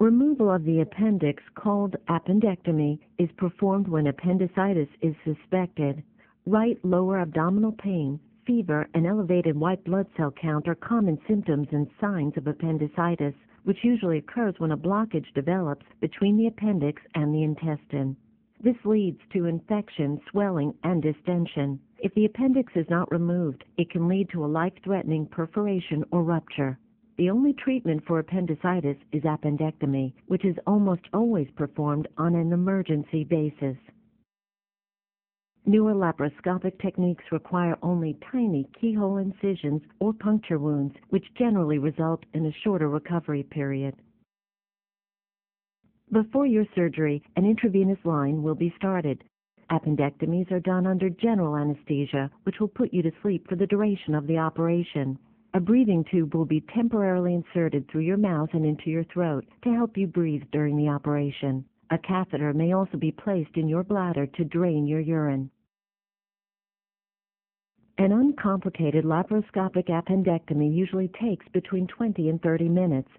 Removal of the appendix, called appendectomy, is performed when appendicitis is suspected. Right lower abdominal pain, fever, and elevated white blood cell count are common symptoms and signs of appendicitis, which usually occurs when a blockage develops between the appendix and the intestine. This leads to infection, swelling, and distension. If the appendix is not removed, it can lead to a life-threatening perforation or rupture. The only treatment for appendicitis is appendectomy, which is almost always performed on an emergency basis. Newer laparoscopic techniques require only tiny keyhole incisions or puncture wounds, which generally result in a shorter recovery period. Before your surgery, an intravenous line will be started. Appendectomies are done under general anesthesia, which will put you to sleep for the duration of the operation. A breathing tube will be temporarily inserted through your mouth and into your throat to help you breathe during the operation. A catheter may also be placed in your bladder to drain your urine. An uncomplicated laparoscopic appendectomy usually takes between 20 and 30 minutes.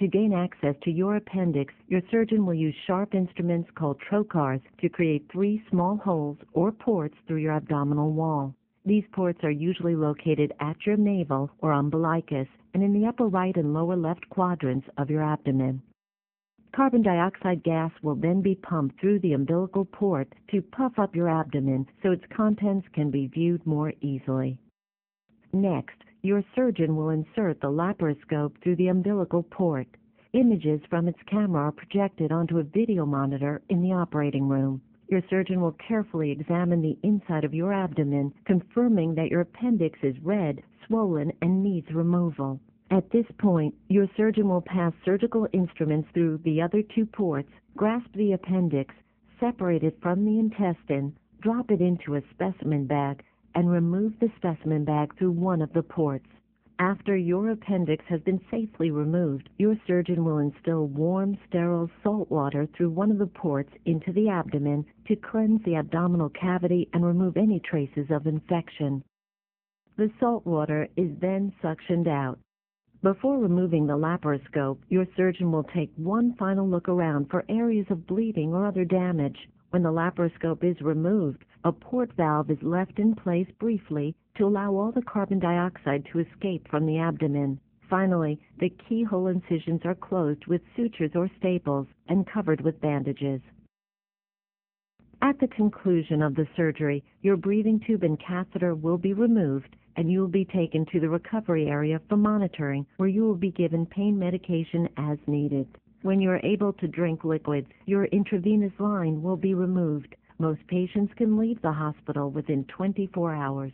To gain access to your appendix, your surgeon will use sharp instruments called trocars to create three small holes or ports through your abdominal wall. These ports are usually located at your navel or umbilicus and in the upper right and lower left quadrants of your abdomen. Carbon dioxide gas will then be pumped through the umbilical port to puff up your abdomen so its contents can be viewed more easily. Next, your surgeon will insert the laparoscope through the umbilical port. Images from its camera are projected onto a video monitor in the operating room. Your surgeon will carefully examine the inside of your abdomen, confirming that your appendix is red, swollen, and needs removal. At this point, your surgeon will pass surgical instruments through the other two ports, grasp the appendix, separate it from the intestine, drop it into a specimen bag, and remove the specimen bag through one of the ports. After your appendix has been safely removed, your surgeon will instill warm, sterile salt water through one of the ports into the abdomen to cleanse the abdominal cavity and remove any traces of infection. The salt water is then suctioned out. Before removing the laparoscope, your surgeon will take one final look around for areas of bleeding or other damage. When the laparoscope is removed, a port valve is left in place briefly to allow all the carbon dioxide to escape from the abdomen. Finally, the keyhole incisions are closed with sutures or staples and covered with bandages. At the conclusion of the surgery, your breathing tube and catheter will be removed and you will be taken to the recovery area for monitoring where you will be given pain medication as needed. When you are able to drink liquids, your intravenous line will be removed. Most patients can leave the hospital within 24 hours.